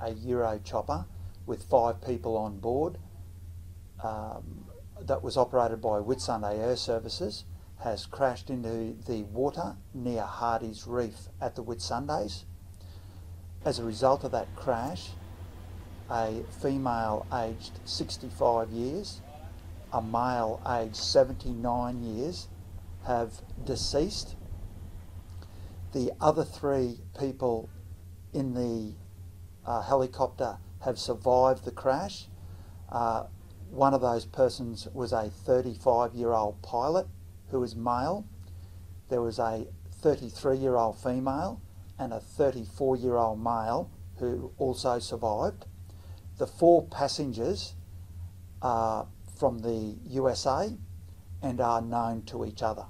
a Eurocopter with five people on board um, that was operated by Whitsunday Air Services has crashed into the water near Hardy's Reef at the Whitsundays. As a result of that crash, a female aged 65 years, a male aged 79 years have deceased. The other three people in the uh, helicopter have survived the crash. Uh, one of those persons was a 35 year old pilot who was male. There was a 33 year old female and a 34 year old male who also survived. The four passengers are from the USA and are known to each other.